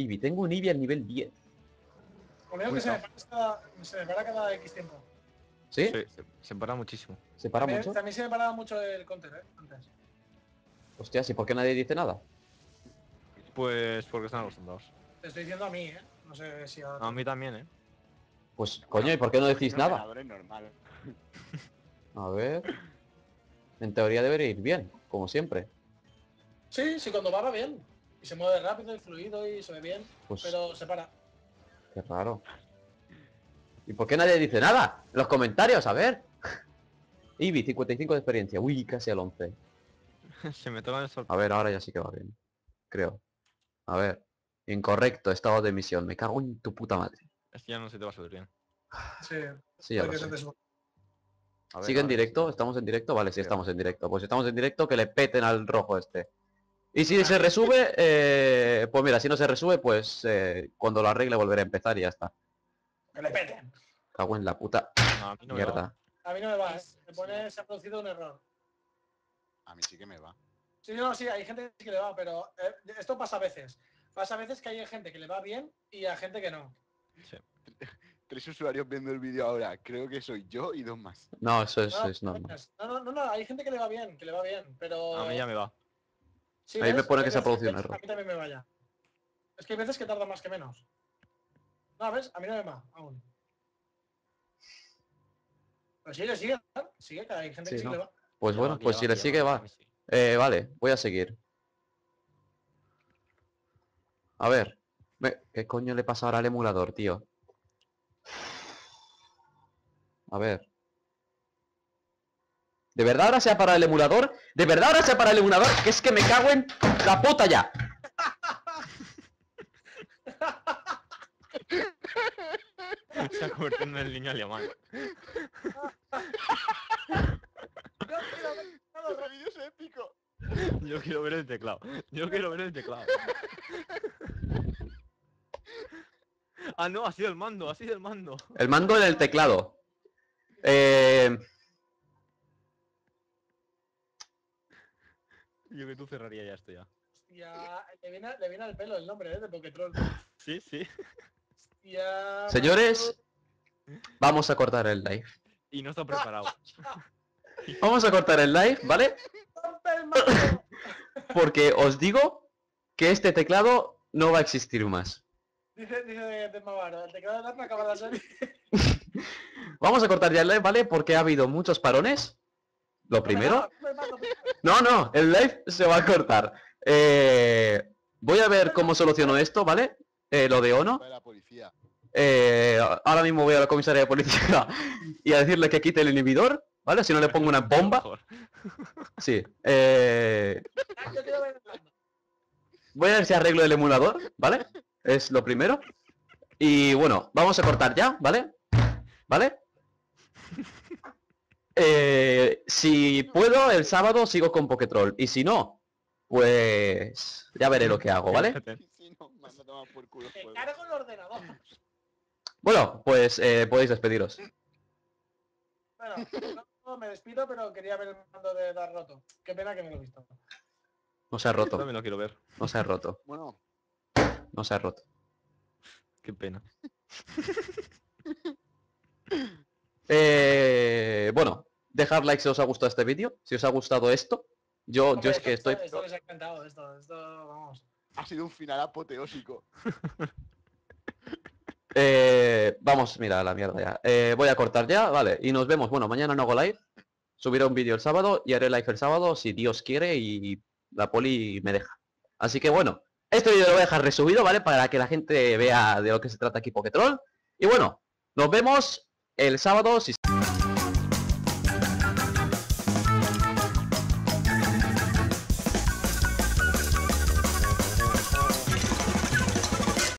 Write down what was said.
Eevee, tengo un Eevee al nivel 10. Conmigo que se me, para cada, se me para cada X tiempo. ¿Sí? Sí, se, se para muchísimo. ¿Se para También, mucho? también se me paraba mucho el counter, ¿eh? Antes. Hostia, ¿y por qué nadie dice nada? Pues porque están acostumbrados. Te estoy diciendo a mí, ¿eh? No sé si a... A mí también, ¿eh? Pues, coño, ¿y por qué no decís nada? es normal. A ver... En teoría debería ir bien, como siempre. Sí, sí, cuando va va bien. Y se mueve rápido y fluido y se ve bien, Pues, pero se para. qué raro. ¿Y por qué nadie dice nada? En los comentarios, a ver. Eevee, 55 de experiencia. Uy, casi al 11. se me toca el sol. A ver, ahora ya sí que va bien. Creo. A ver. Incorrecto, estado de emisión. Me cago en tu puta madre. Es que ya no se te va a subir bien. Sí, Sí, ya lo porque sé. se te sube. A ver, ¿Sigue en directo? sí. ¿Estamos en directo? Vale, sí, estamos en directo. Pues si estamos en directo, que le peten al rojo este. Y si se resube, eh, pues mira, si no se resube, pues eh, cuando lo arregle volveré a empezar y ya está. Que le peten. Cago en la puta No, a mí no me va. mierda. A mí no me va, ¿eh? Se pone, se ha producido un error. A mí sí que me va. Sí, no, sí, hay gente que le va, pero eh, esto pasa a veces. Pasa a veces que hay gente que le va bien y a gente que no. Sí. Tres usuarios viendo el vídeo ahora. Creo que soy yo y dos más. No, eso es, No, es normal. no, no, no, no, hay gente que le va bien, que le va bien, pero... A mí ya me va. Sí, A mí me ¿ves? pone que se ha producido un ves, error. A mí también me vaya. Es que hay veces que tarda más que menos. No, ¿ves? A mí no me va, aún. Pero sigue, sigue, ¿no? sigue, que hay gente que Sí, sí ¿no? le va. Pues bueno, que pues si le que sigue va. sí. Eh, vale, voy a seguir. A ver. ¿Qué coño le pasa ahora al emulador, tío? A ver. ¿De verdad ahora se ha parado el emulador? ¿De verdad ahora se ha parado el emulador? Que es que me cago en la puta ya. Se ha convertido en el niño alemán. No, quiero ver nada, Ese vídeo es épico. Yo quiero ver el teclado. Yo quiero ver el teclado. Ah, no, ha sido el mando, ha sido el mando. El mando en el teclado. Eh, Yo que tú cerraría ya esto ya. Hostia, le viene, le viene al pelo el nombre, ¿eh? De Poketroll. Sí, sí. Hostia, señores, vamos a cortar el live. Y no está preparado. Vamos a cortar el live, ¿vale? Porque os digo que este teclado no va a existir más. Dice, dice de, de Mavaro, el teclado de acaba la serie. Vamos a cortar ya el live, ¿vale? Porque ha habido muchos parones. Lo primero. No, no, el live se va a cortar. Eh, voy a ver cómo soluciono esto, ¿vale? Eh, lo de Ono. Eh, ahora mismo voy a la comisaría de policía y a decirle que quite el inhibidor, ¿vale? Si no le pongo una bomba. Sí. Eh, voy a ver si arreglo el emulador, ¿vale? Es lo primero. Y bueno, vamos a cortar ya, ¿vale? ¿Vale? Eh, si puedo, el sábado sigo con Poketroll. Y si no, pues ya veré lo que hago, ¿vale? Si no, por culo cargo el ordenador. Bueno, pues eh, podéis despediros. Bueno, no, me despido, pero quería ver el mando de Dar roto. Qué pena que no lo he visto. No se ha Yo roto, también lo quiero ver. no se ha roto, Bueno, no se ha roto. Qué pena. Eh, bueno, dejad like si os ha gustado este vídeo, si os ha gustado esto. Yo, yo es que esto- estoy... Esto les ha encantado, esto, esto, vamos. ha sido un final apoteósico. Eh, vamos, mira, la mierda ya. Eh, voy a cortar ya, vale, y nos vemos. Bueno, mañana no hago live. Subiré un vídeo el sábado y haré live el sábado si Dios quiere y la poli me deja. Así que bueno, este vídeo lo voy a dejar resubido, ¿vale? Para que la gente vea de lo que se trata aquí Poketroll. Y bueno, nos vemos el sábado si...